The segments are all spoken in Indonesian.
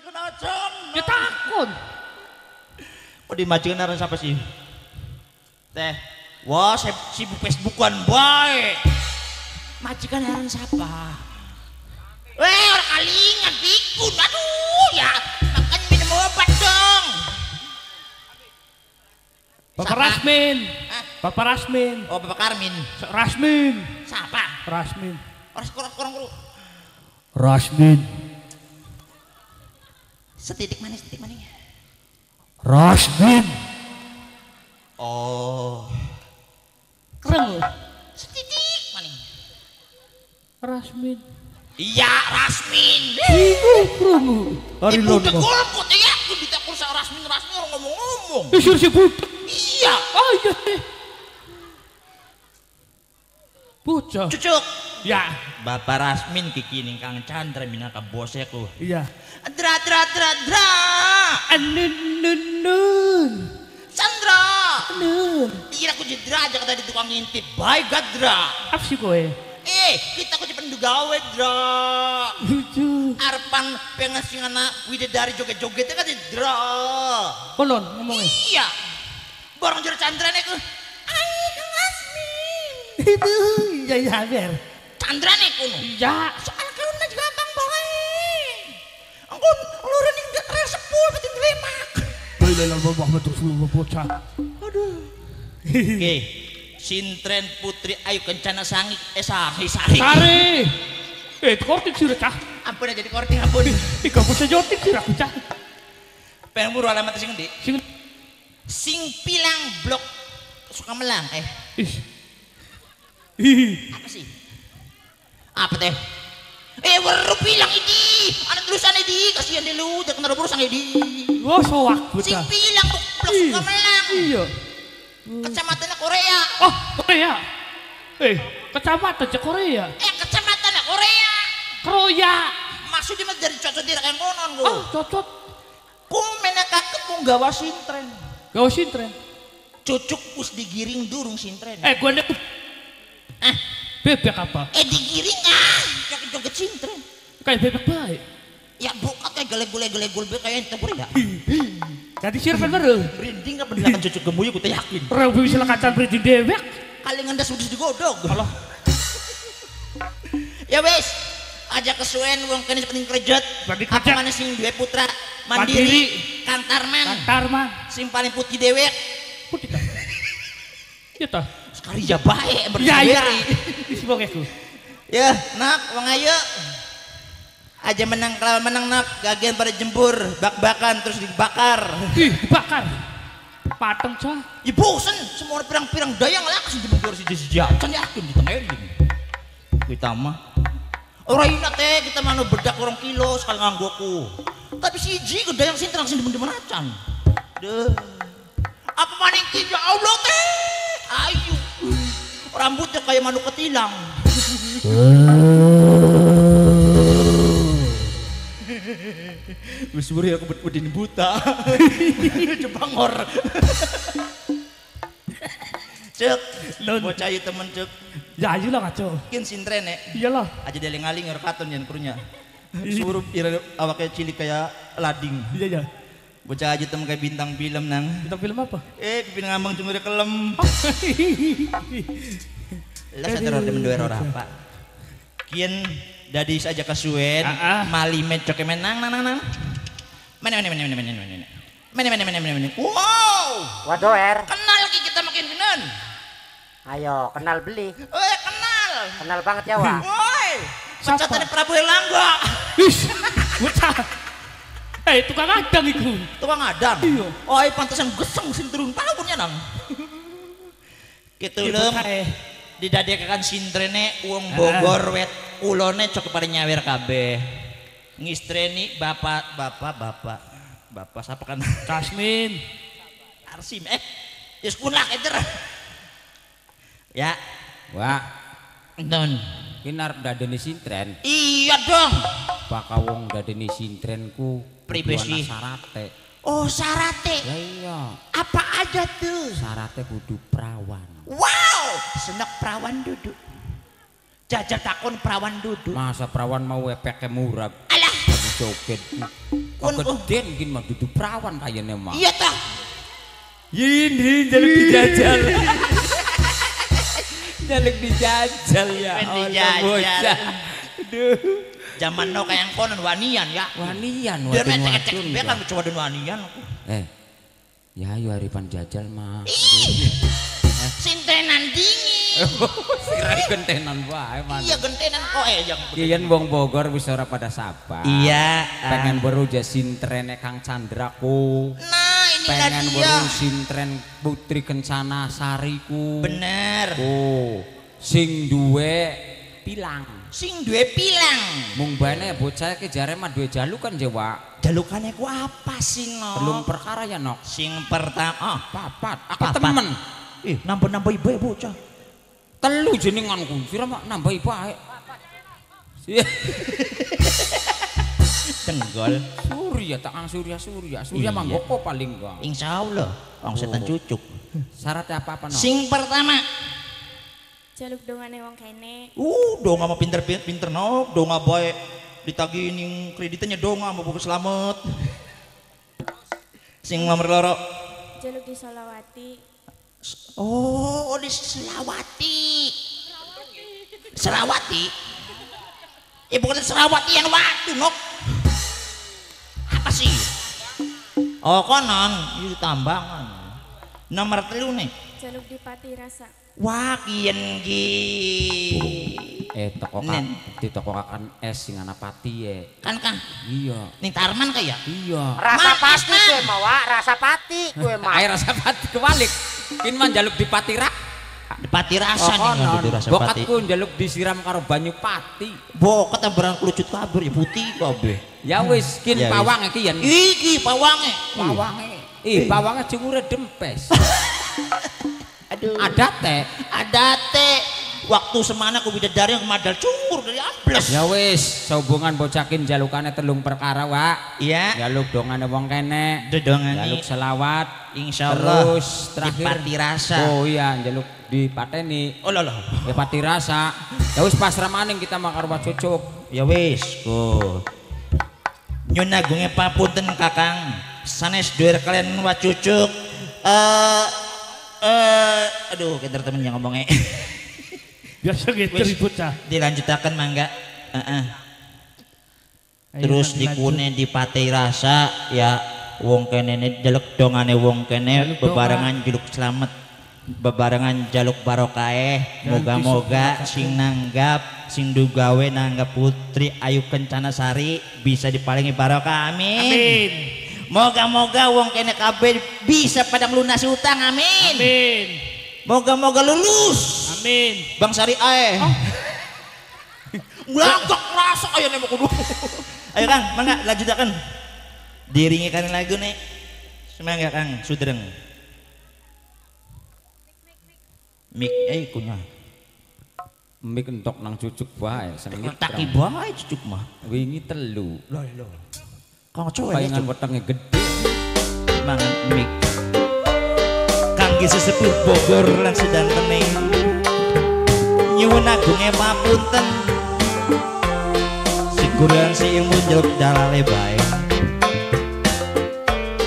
majikan acan. Ya takon. Oh di majikan aran siapa sih? Teh. Wah, saya sibuk Facebookan baik. Majikan aran siapa? Weh, orang kalingan pikun. Aduh, ya. Makan minum obat dong. Bapak? Rasmin. Hah? Bapak Rasmin. Oh, Bapak Karmin. Rasmin. Siapa? Rasmin. Orang kurang kurang. Rasmin. Setitik manis, setitik manis. Rasmin. Oh, Keren setitik manis. Rasmin. Iya, Rasmin. Iku keren loh. Hari Ibu golput ya, aku ditekur sama Rasmin, Rasmin orang ngomong-ngomong. Isur si bud. Iya, Oh iya. Bocah. cucuk. Ya. Bapak Rasmin kikini Kang Chandra minaka bosnya ku. Iya. Dra dra dra dra. Anun nun nun. Chandra. Nun. Iya aku jadi aja kata di tukang ngintip. Baik gak dra. Apa sih kowe? Eh, kita ku cepen gawe dra. Lucu. Arpan pengen sing anak widadari joget-jogetnya kan dra. Konon ngomongnya. Iya. Borong jero Chandra nih ku. Ay, Kang Rasmin. Itu. Iya iya biar. Chandra nih kuno. Iya. Soal kau mah gampang bae. Angkon luren ning rel sepul pating lemak. Boleh lah bapak betul semua bocah. Oke. Sintren Putri Ayu Kencana Sangi eh Sari Sari. Sari. Eh, kortik sih cah. Ampun aja jadi korting ampun. Ika bisa jotik sih aku cah. Pengen buru alamat sing ndi? Sing. Sing Pilang Blok suka melang eh Ih. Ih. apa sih? Apa teh? Eh weru bilang ini, anak tulisan ini, kasihan deh lu, jangan naruh burus ini. Wah, soak Sing bocah. Pilang Blok Blok Ih. suka melang, Iya. kecamatan Korea. Oh, Korea. Eh, kecamatan Korea. Eh kecamatan Korea. Kroya. Maksudnya mah dari cocok tidak kayak konon gue. Oh, cocok. Kung menekaket kung gawa sintren. Gak usah tren. Cucuk us digiring durung sintren. Eh, gua nek Eh, bebek apa? eh digiring ah, joget-joget sintren. Kayak bebek baik. Ya bukan kayak gele-gele-gele be kayak itu ya. Jadi sirpen baru. Merinding apa dilakukan cucuk gemuyu kita yakin. Orang bisa kacan beri dewek. Kali ngendas udah digodog. Allah. Ya wes, aja kesuwen wong kene penting kerjat. Berarti Apa kerjat. mana sing duwe putra Mandiri. mandiri, kantarman, Karma. sing paling putih dewek. Putih tak? Iya? Sekali ya bae Ya ya. Isi aku. Ya, nak, wong ayo. Aja menang kalau menang nak, gagian pada jembur, bak-bakan terus dibakar. Ih, dibakar. Pateng cah. Ya bosen, semua pirang-pirang dayang langsung jembur si Jesi Jacan yakin di tengah ini. Kita mah. Orang ini teh kita mana bedak orang kilo sekali nganggoku. Tapi si Ji ke dayang sini langsung demen-demen acan. Deh. Apa maning ya Allah teh? Ayu. Rambutnya kayak manuk ketilang. Gus Buri aku udin buta. Jepangor. Cek, Non. bocah temen cek. Ya ayo lah ngaco. Mungkin sintren ya. Iyalah. Aja deling-aling ngerkaton yang krunya. Suruh ira awaknya cilik kayak lading. Iya ya. Bocah aja temen kayak bintang film nang. Kita film apa? Eh, pipin ngambang cuma dia kelem. Lah orang demen dua orang apa? Kian dadi saja kesuwen, Ah, ah. mali mencok menang nang nang nang. Mana mana mana mana mana mana mana. Mana mana mana mana mana. Wow, Waduh Er, kenal lagi kita makin genen. ayo kenal beli, Eh, kenal. kenal banget ya Wak. Woi, Siapa? pencatane Prabu Elangga. Ish. Bocah. Eh, tukang adang iku. Tukang adang. Iya. Oh, pantesan geseng sing turun tahunnya nang. Gitu Iya, eh. Didadekakan sintrene wong Bogor wet. Ulone cok pada nyawer kabeh. Ngistreni bapak bapak bapak. Bapak siapa kan? Kasmin. Arsim. Eh Yus kunak eder ya. Wah, non kinar dadeni sintren, iya dong. Baka wong dadeni kudu ana sih? Sarate. oh sarate. Ya iya, apa aja tuh? Sarate kudu perawan. wow senek perawan duduk jajar takon perawan duduk Masa perawan mau epeke murah alah jogetku. Kon- Kegeden gini mah dudu perawan kayaknya mah. Iya tah. Ini jaluk dijajal. Jaluk dijajal ya. Allah, bocah. Aduh. Zaman no kayak konon wanian ya. Wanian wadon main cek-cek wadon, be kan coba den wanian. Eh. Ya ayo haripan jajal mah. Sintenan dingin. Kira gentenan wae man. Iya gentenan kok eh yang Kian wong Bogor wis ora pada sapa. Iya. Pengen beruja sintrene Kang Candraku. Nah inilah Pengen dia. beru sintren Putri Kencana Sariku. Bener. Oh, sing duwe pilang. Sing duwe pilang. Mung bane bocah ke jare mah duwe jalukan Jawa. Jalukannya ku apa sih no? Belum perkara ya nok. Sing pertama. Ah, Papat. Aku Papat. temen. Eh nambah-nambah ibu bocah. Telu jenenganku. Sira mah nambah bae. Iya. Tenggol. Surya tak ang Surya Surya. Surya Iya. mah ngoko paling gak. Insya Allah. Wong setan Oh. cucuk. Syaratnya apa-apa nok? Sing pertama. jaluk dongane wong kene Uh, donga mah pinter-pinter no. Donga bae ditagi ning kreditnya donga mau buku selamat. Sing nomor loro. jaluk di Solawati Oh, di Selawati. Selawati. Eh bukan Selawati yang waktu, Nok. Apa sih? Oh, konon, itu tambangan. Nomor telu nih. jaluk di Pati Rasa Wah, kian gi. Eh toko kak, Nen. di toko kakan es sing ana pati ya. Kan kah? Iya. Ning Tarman kayak. Iya. Rasa Mas, pati gue mau, Wak. rasa pati gue mau. Air rasa pati kebalik. Kin man jaluk di pati rak. Pati rasa nih rasa pati. Bokatku njaluk disiram karo banyu pati. Bokat yang berang kelucut kabur ya putih kabeh. Ya wis kin Ya pawang iki yen. Iki pawange. Pawange. Ih, pawange jemure dempes. Aduh. Ada teh. Waktu semana aku bidadari yang madal cungur dari ambles Ya wis, sehubungan bocakin jalukane telung perkara, Wak. iya Jaluk dongane wong kene. Jaluk selawat. insya Allah Terus terakhir dipati rasa Oh iya, jaluk dipateni. oh lho Ya pati rasa. Ya wis pasrah maning kita makar cucuk. ya wis ko nyun agungnya papunten kakang sanes duer kalian wacucuk eh eh aduh kita temen yang ngomongnya Biasa gitu ribut cah. dilanjutakan mangga Heeh. Ayo, terus dikune di patei rasa ya wong kene ne jaluk dongane wong kene bebarengan jaluk selamat bebarengan jaluk barokae moga-moga sing nanggap sing dugawe nanggap putri ayu kencana sari bisa dipalingi barokah amin Amin. moga-moga wong kene kabeh bisa padang lunasi utang amin Amin. moga-moga lulus Amin. Bang Sari ae. Ngelagak rasa ayo nih kudu. Ayo Kang, mangga lanjutakan. Diringi kan lagu nih. Semangga Kang, sudreng. Mik eh kunya. Mik entok nang cucuk wae sengit. Taki bae cucuk mah. Wingi telu. Loh loh. Kang cowok ya wetenge gede. mangan mik. Kangge sesepuh Bogor lan sedantene. Nyuwun agunge papunten. Si ilmu jaluk dalale bae.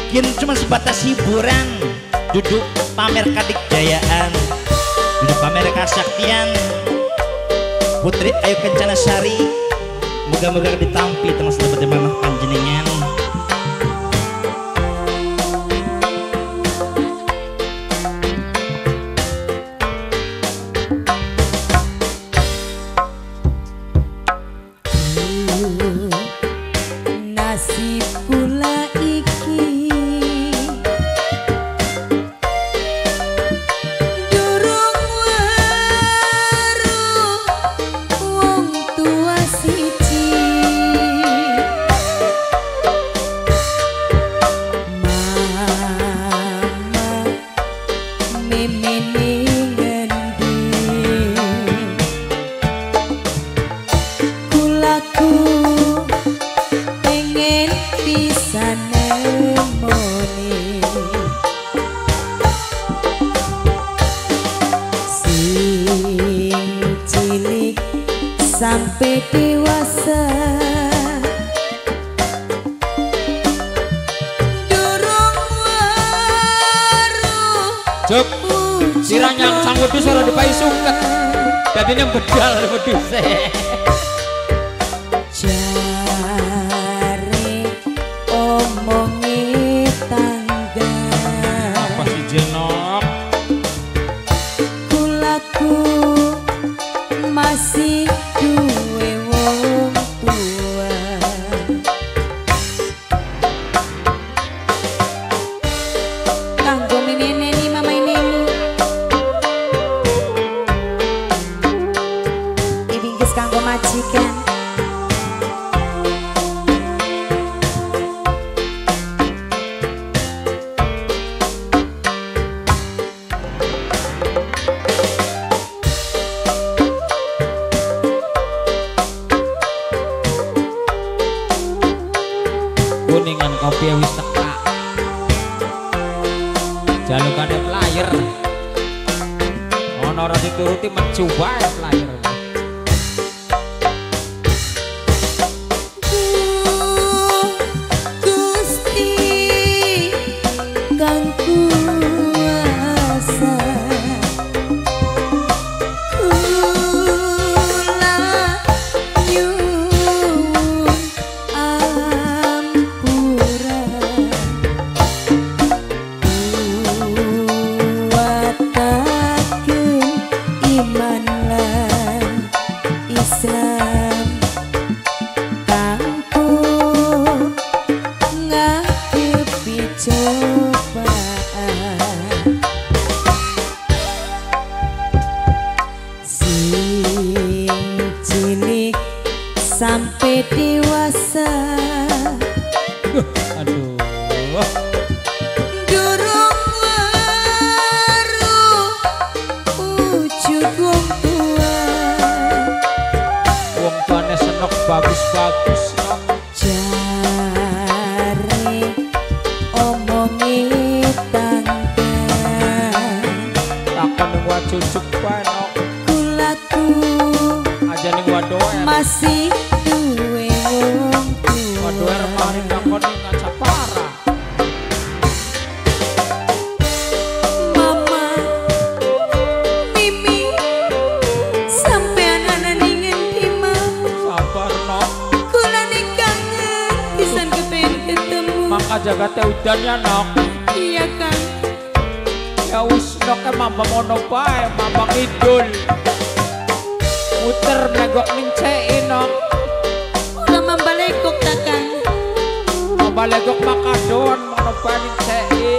Kini cuma sebatas hiburan Duduk pamer kadikjayaan Duduk pamer kasaktian Putri Ayu Kencana Sari Moga-moga ditampi teman sahabat mamah panjenengan Jup. Siranya sang wedhus ora dipai sungket. Dadine bedal wedhuse. Kuningan kopi wis teka. Jalukane player. Ono ora dituruti mecu wae player. Cilik sampai dewasa Aduh. durung wujud wong tua Wong tuane senok bagus-bagus. kulaku. Masih duwe wong takon ning ngacapara. mama mimi sampean ana ning endi mau Sabar nok. kula ning kangen pisan kepen ketemu Mangka jagate udan ya nok. iya kang Ya wis nok mamba mono bae, mamba kidul. Muter negok ning ceki nok. ora mambalekok ta kang Mamba legok makadoan mono bae ning ceki.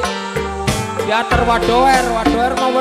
Diater wadoer, wadoer mau